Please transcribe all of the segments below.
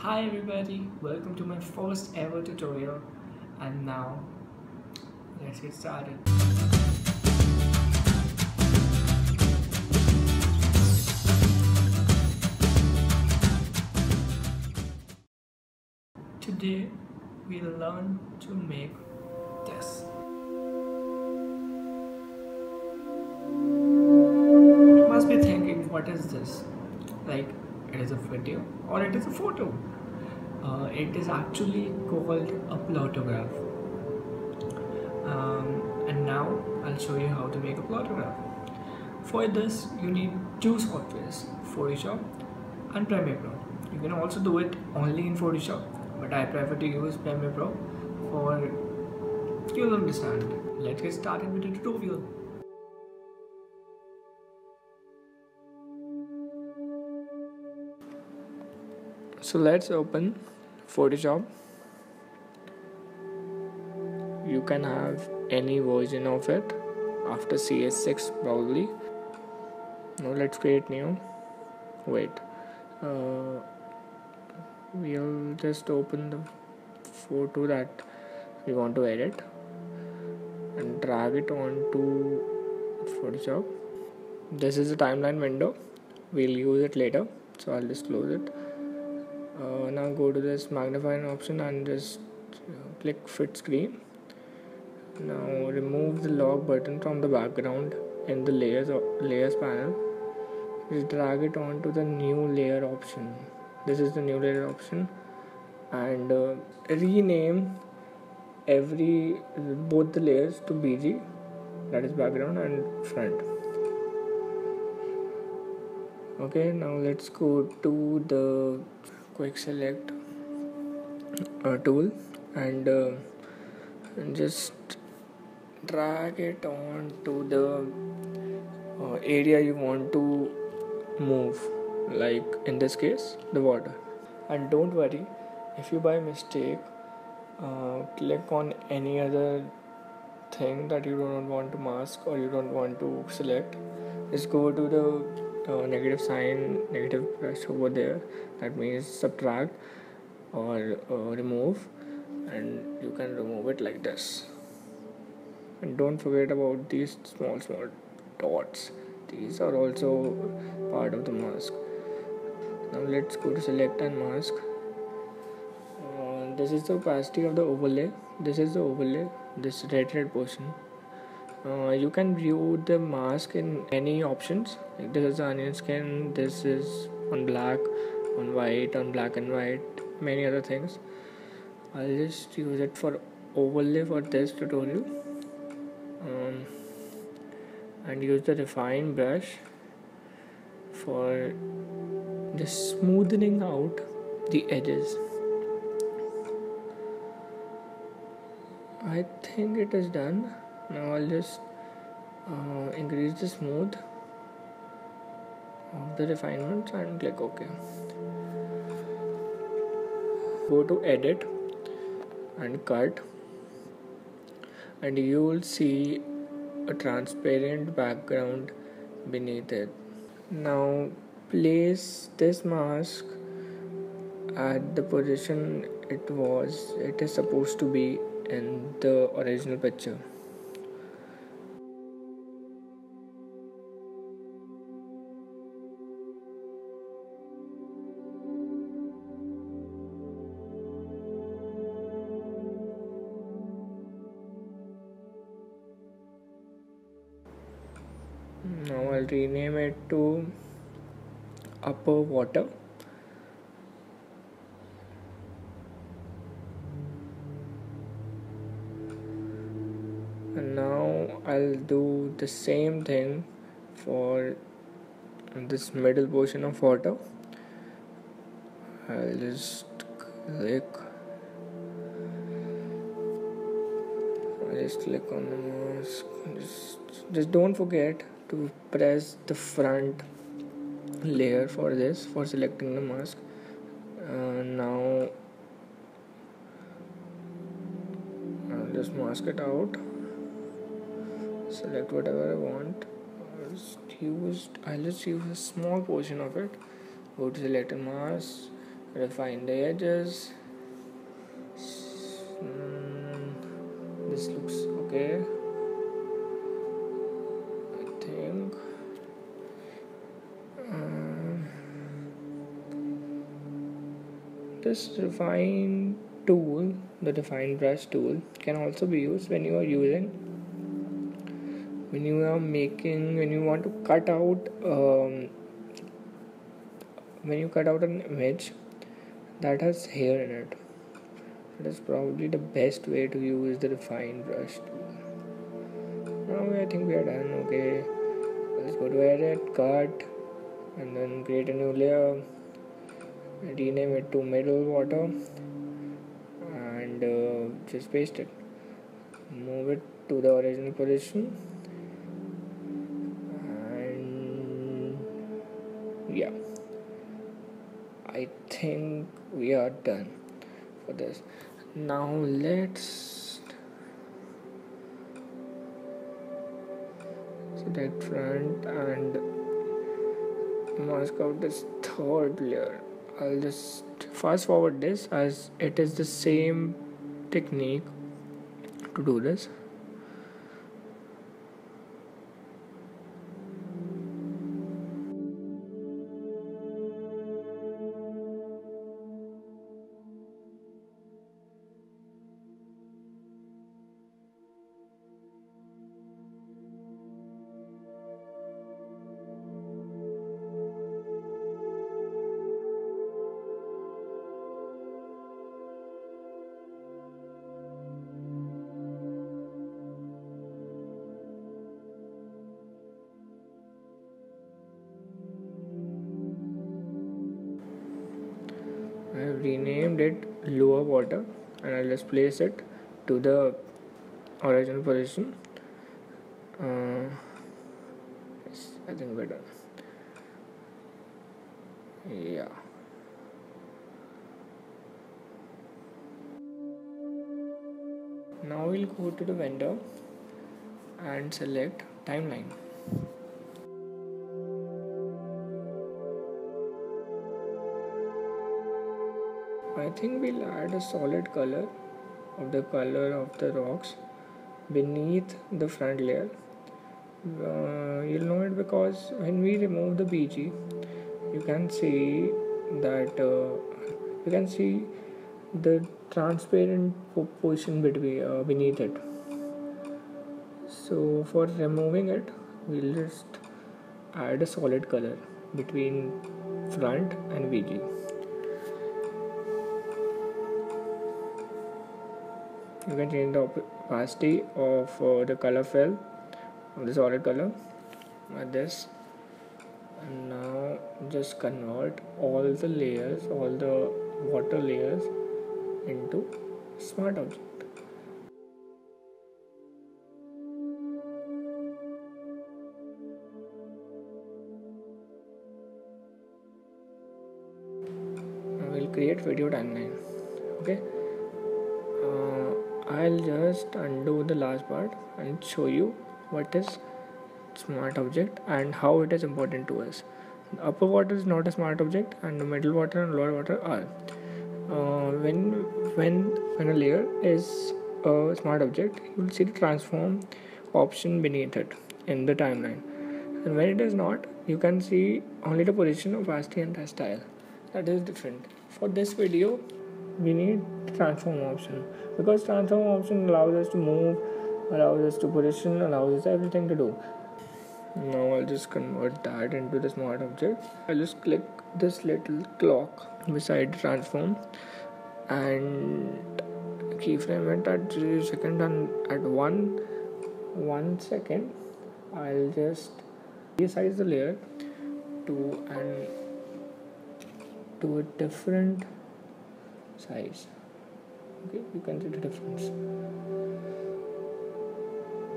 Hi everybody, welcome to my first ever tutorial and now let's get started. Today we'll learn to make this. You must be thinking what is this? Is a video or it is a photo. Uh, it is actually called a plotagraph. Um, and now I'll show you how to make a plotagraph. For this, you need two softwares Photoshop and Premiere Pro. You can also do it only in Photoshop, but I prefer to use Premiere Pro for you'll understand. Let's get started with the tutorial. So let's open Photoshop. You can have any version of it after CS6 probably. Now let's create new. Wait. Uh, we'll just open the photo that we want to edit and drag it onto Photoshop. This is the timeline window. We'll use it later, so I'll just close it uh, now go to this magnifying option and just uh, click fit screen. Now remove the lock button from the background in the layers layers panel. Just drag it onto the new layer option. This is the new layer option. And uh, rename every both the layers to bg that is background and front. Okay now let's go to the quick select uh, tool and, uh, just drag it on to the uh, area you want to move like in this case the water. And don't worry if you by mistake uh, click on any other thing that you don't want to mask or you don't want to select just go to the uh, negative sign negative brush over there that means subtract or uh, remove and you can remove it like this. And don't forget about these small small dots. These are also part of the mask. Now let's go to select and mask. Uh, this is the opacity of the overlay. This is the overlay this red red portion uh, you can view the mask in any options. Like this is onion skin this is on black on white on black and white many other things. I'll just use it for overlay for this tutorial. Um, and use the refine brush for the smoothing out the edges. I think it is done now I'll just uh, increase the smooth of the refinements and click OK. Go to edit and cut and you will see a transparent background beneath it. Now place this mask at the position it was it is supposed to be in the original picture I'll rename it to upper water. And now I'll do the same thing for this middle portion of water. I'll just click I'll just click on the mask. Just, just don't forget to press the front layer for this for selecting the mask. Uh, now I'll just mask it out. Select whatever I want. I'll just use I'll just use a small portion of it. Go to select a mask refine the edges. Mm, this looks okay this refine tool the define brush tool can also be used when you are using when you are making when you want to cut out um, when you cut out an image that has hair in it. It is probably the best way to use the refine brush tool. Now I think we are done okay? Let's go to edit cut and then create a new layer rename it to middle water and uh, just paste it. Move it to the original position and yeah. I think we are done for this. Now let's select front and mask out this third layer I'll just fast forward this as it is the same technique to do this it lower water and I'll just place it to the original position. Uh, yes, I think we're done. Yeah. Now we'll go to the window and select timeline think we'll add a solid color of the color of the rocks beneath the front layer. Uh, you'll know it because when we remove the BG, you can see that uh, you can see the transparent portion between uh, beneath it. So for removing it, we'll just add a solid color between front and BG. You can change the opacity of uh, the color fill of the solid color like this. And now just convert all the layers all the water layers into smart object. Create video timeline okay I'll just undo the last part and show you what is smart object and how it is important to us. The upper water is not a smart object and the middle water and lower water are. Uh, when when when a layer is a smart object, you will see the transform option beneath it in the timeline. And when it is not, you can see only the position, of opacity and style. That is different. For this video, we need transform option. Because transform option allows us to move allows us to position allows us everything to do. Now I'll just convert that into the smart object. I'll just click this little clock beside transform and keyframe it at 0 second and at 1 1 second I'll just resize the layer to and to a different size. Okay you can see the difference.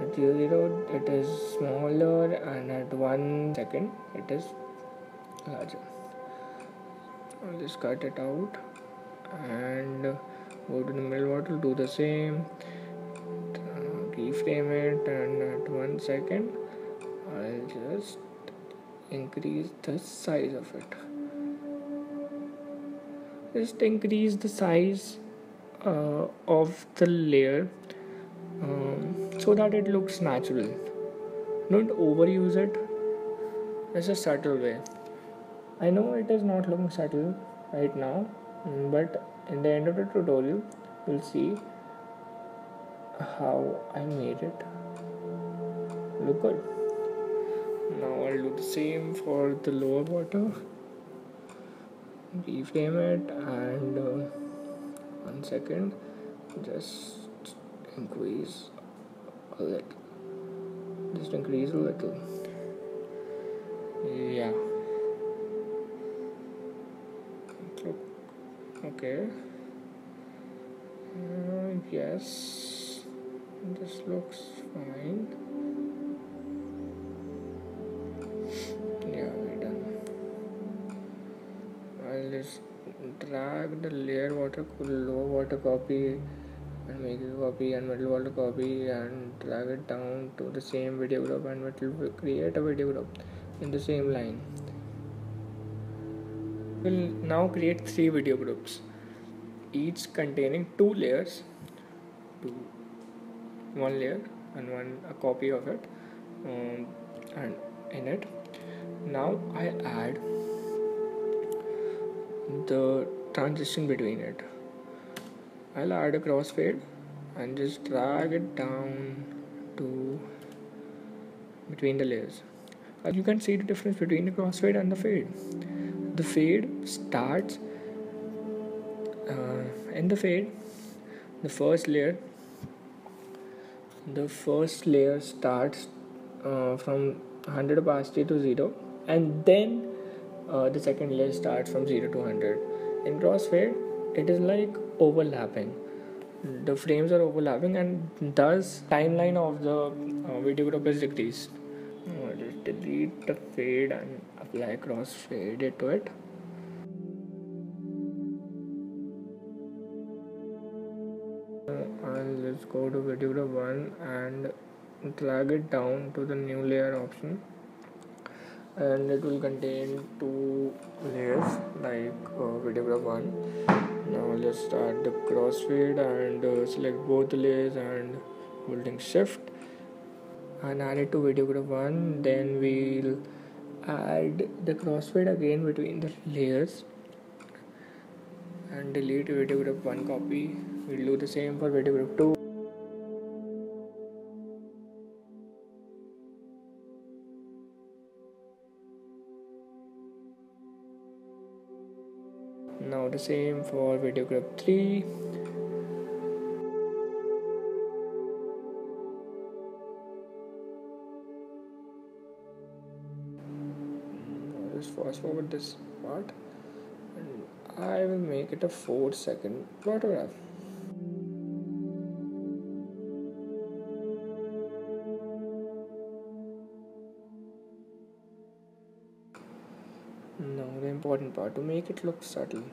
At 0 it is smaller and at 1 second it is larger. I'll just cut it out and go to the middle water do the same. Keyframe it and at 1 second I'll just increase the size of it just increase the size uh, of the layer um, so that it looks natural. Don't overuse it. It's a subtle way. I know it is not looking subtle right now but in the end of the tutorial you'll see how i made it look good. Now i'll do the same for the lower water keyframe it and uh, one second. Just increase a little. Just increase a little. Yeah. Okay. Uh, yes. This looks fine water low water copy and a copy and middle water copy and drag it down to the same video group and it will create a video group in the same line. We'll now create three video groups each containing two layers two one layer and one a copy of it um, and in it. Now I add the transition between it. I'll add a crossfade and just drag it down to between the layers. You can see the difference between the crossfade and the fade. The fade starts uh, in the fade the first layer the first layer starts uh, from 100 opacity to 0 and then uh, the second layer starts from 0 to 100 in crossfade it is like overlapping. The frames are overlapping and thus timeline of the uh, video group is decreased. Uh, just delete the fade and apply crossfade to it. Uh, and let's go to video group 1 and drag it down to the new layer option and it will contain two layers like uh, video graph 1 now let's start the crossfade and uh, select both layers and holding shift. And add it to video graph 1 then we'll add the crossfade again between the layers. And delete video graph 1 copy. We'll do the same for video graph 2 the same for video graph 3 just fast forward this part and I will make it a 4 second photograph. Now the important part to make it look subtle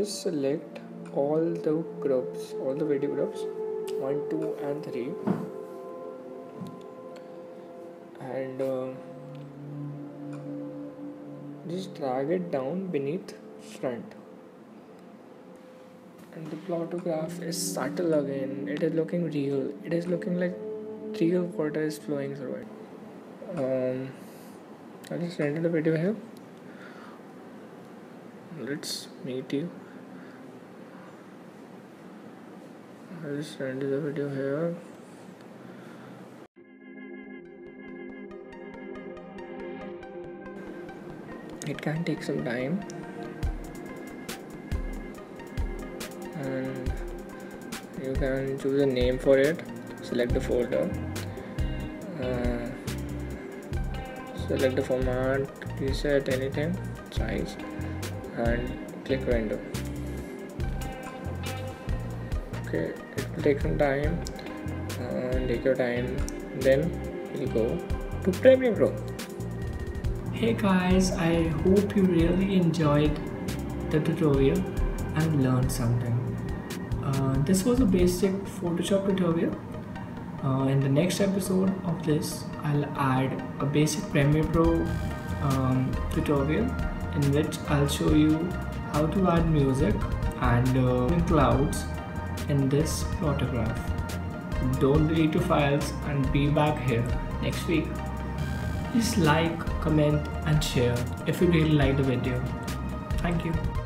just select all the groups all the video groups 1 2 and 3 and uh, just drag it down beneath front. And the photograph is subtle again. It is looking real. It is looking like real water is flowing through it. Um, I'll just render the video here. Let's meet you I'll just render the video here it can take some time. And you can choose a name for it. Select the folder. Uh, select the format reset anything size and click render okay it will take some time. And take your time. Then we'll go to Premiere Pro. Hey guys I hope you really enjoyed the tutorial and learned something. Uh, this was a basic Photoshop tutorial. Uh, in the next episode of this I'll add a basic Premiere Pro um, tutorial in which I'll show you how to add music and uh, clouds in this photograph. Don't delete your files and be back here next week. Please like, comment and share if you really like the video. Thank you.